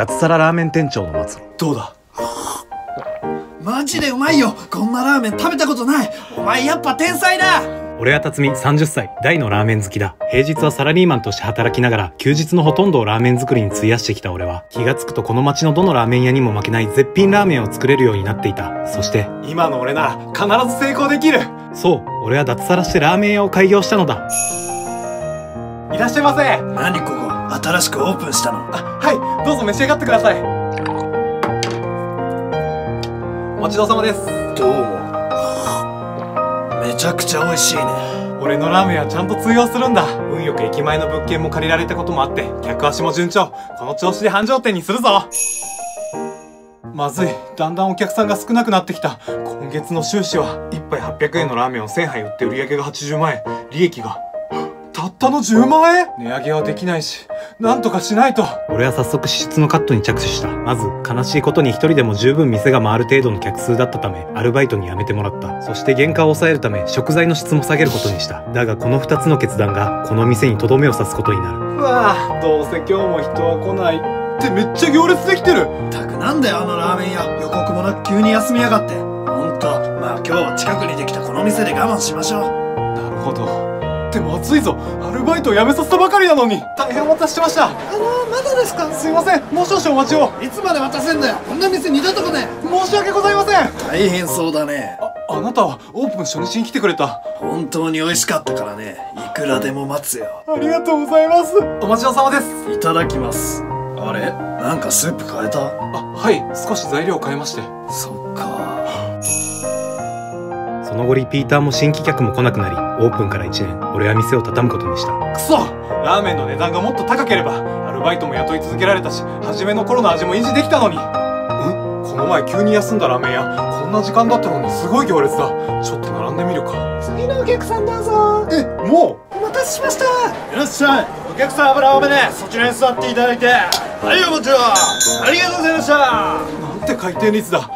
脱サララーメン店長の末路どうだマジでうまいよこんなラーメン食べたことないお前やっぱ天才だ俺は辰巳30歳大のラーメン好きだ平日はサラリーマンとして働きながら休日のほとんどをラーメン作りに費やしてきた俺は気がつくとこの街のどのラーメン屋にも負けない絶品ラーメンを作れるようになっていたそして今の俺なら必ず成功できるそう俺は脱サラしてラーメン屋を開業したのだいらっしゃいませ何ここ新しくオープンしたの。はい。どうぞ召し上がってください。お待ちどうさまです。どうも。めちゃくちゃ美味しいね。俺のラーメンはちゃんと通用するんだ。運よく駅前の物件も借りられたこともあって客足も順調。この調子で繁盛店にするぞ。まずい。だんだんお客さんが少なくなってきた。今月の収支は1杯800円のラーメンを1000杯売って売り上げが80万円。利益がたったの10万円？値上げはできないしなんとかしないと。俺は早速支出のカットに着手した。まず悲しいことに一人でも十分店が回る程度の客数だったためアルバイトに辞めてもらった。そして原価を抑えるため食材の質も下げることにした。だがこの2つの決断がこの店にとどめを刺すことになる。うわあどうせ今日も人は来ないってめっちゃ行列できてる。たくなんだよあのラーメン屋。予告もなく急に休みやがって。ほんとまあ今日は近くにできたこの店で我慢しましょう。なるほどでも暑いぞ。アルバイトを辞めさせたばかりなのに。大変お待たせしました。あのまだですか？すいません。もう少々お待ちを。いつまで渡せんだよ。こんな店二度と来ね申し訳ございません。大変そうだね。ああなたはオープン初日に来てくれた。本当に美味しかったからね。いくらでも待つよ。ありがとうございます。お待ちどうさまです。いただきます。あれ？なんかスープ変えた？あはい。少し材料を変えまして。そっか。その後リピーターも新規客も来なくなりオープンから1年。俺は店を畳むことにした。くそ！ラーメンの値段がもっと高ければアルバイトも雇い続けられたし初めの頃の味も維持できたのに。んこの前急に休んだラーメン屋こんな時間だったのにすごい行列だ。ちょっと並んでみるか。次のお客さんどうぞ。えもう？お待たせしました。いらっしゃい。お客さん油多めでそちらに座っていただいて。はいお待ちを。ありがとうございました。なんて回転率だ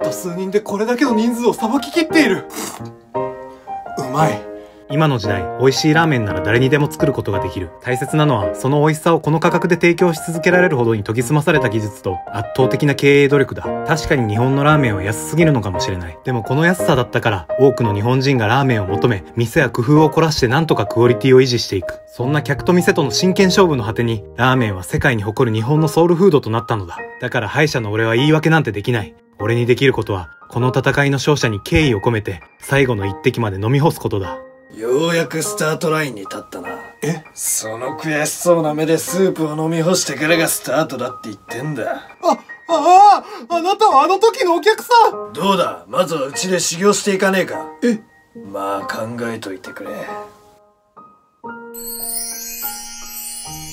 たった数人でこれだけの人数をさばききっている。うまい。今の時代美味しいラーメンなら誰にでも作ることができる。大切なのはその美味しさをこの価格で提供し続けられるほどに研ぎ澄まされた技術と圧倒的な経営努力だ。確かに日本のラーメンは安すぎるのかもしれない。でもこの安さだったから多くの日本人がラーメンを求め店や工夫を凝らしてなんとかクオリティを維持していく。そんな客と店との真剣勝負の果てにラーメンは世界に誇る日本のソウルフードとなったのだ。だから敗者の俺は言い訳なんてできない。俺にできることはこの戦いの勝者に敬意を込めて最後の一滴まで飲み干すことだ。ようやくスタートラインに立ったな。え？その悔しそうな目でスープを飲み干してからがスタートだって言ってんだ。ああああなたはあの時のお客さん。どうだ？まずはうちで修行していかねえか。え？まあ考えといてくれ